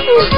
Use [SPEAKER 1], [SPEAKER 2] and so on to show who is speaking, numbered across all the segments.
[SPEAKER 1] Oh,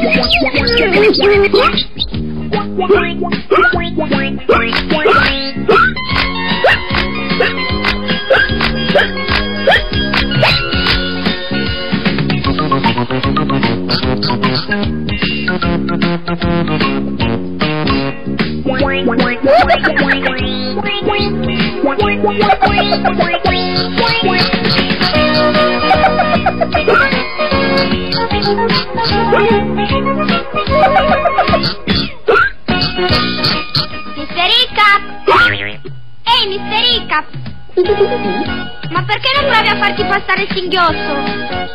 [SPEAKER 1] Mister Ehi, Mister Icap! Ma perché non provi a farti passare il singhiozzo?